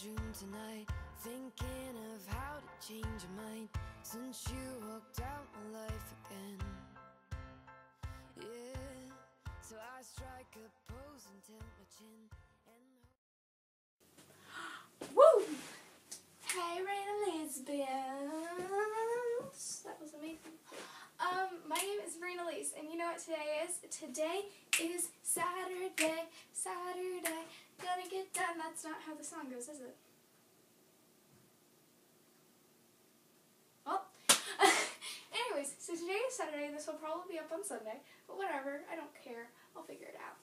tonight, thinking of how to change your mind since you walked out my life again. Yeah, so I strike a pose and tilt my chin. Woo! Hey, Raina lesbians. That was amazing. Um, my name is Marina Lise, and you know what today Today is Saturday, Saturday, gonna get done. That's not how the song goes, is it? Well, anyways, so today is Saturday. This will probably be up on Sunday, but whatever. I don't care. I'll figure it out.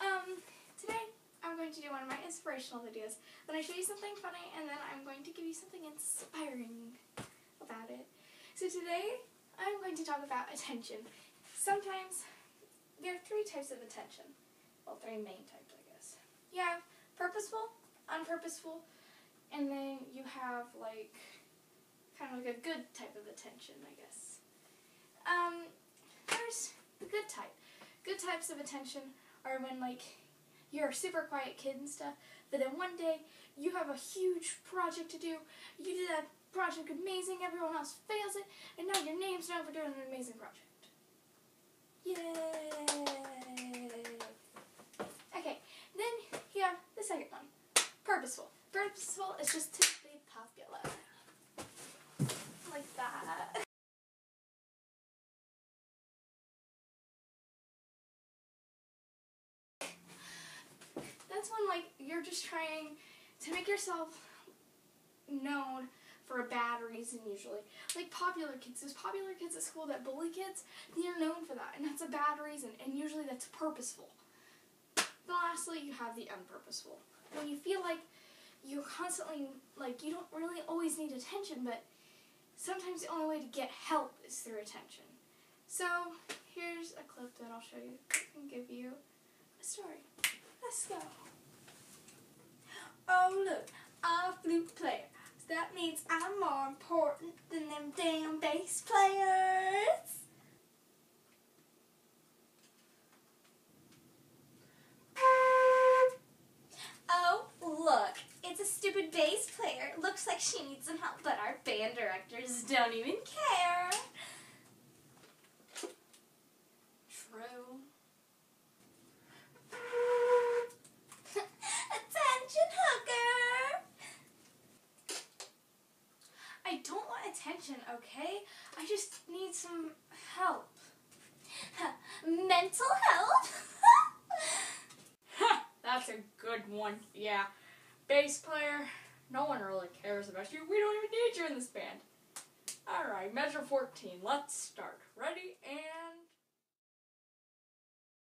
Um, today I'm going to do one of my inspirational videos. Then I show you something funny, and then I'm going to give you something inspiring about it. So today I'm going to talk about attention. Sometimes there are three types of attention. Well, three main types, I guess. You have purposeful, unpurposeful, and then you have like kind of like a good type of attention, I guess. Um, there's the good type. Good types of attention are when like you're a super quiet kid and stuff, but then one day you have a huge project to do. You did that project amazing, everyone else fails it, and now your name's known for doing an amazing project. Yay! Okay, then you have the second one. Is just to be popular. Like that. That's when like you're just trying to make yourself known for a bad reason usually. Like popular kids. There's popular kids at school that bully kids. They're known for that and that's a bad reason and usually that's purposeful. Then lastly you have the unpurposeful. When you feel like you're constantly like you don't really always need attention but sometimes the only way to get help is through attention. So here's a clip that I'll show you and give you a story. Let's go. Oh look, I'm a flute player. So that means I'm more important than them damn bass players. She needs some help, but our band directors don't even care. True. attention, hooker! I don't want attention, okay? I just need some help. Mental help? That's a good one. Yeah. Bass player, no one really cares about you. We don't even need you in this band. Alright, measure 14. Let's start. Ready and...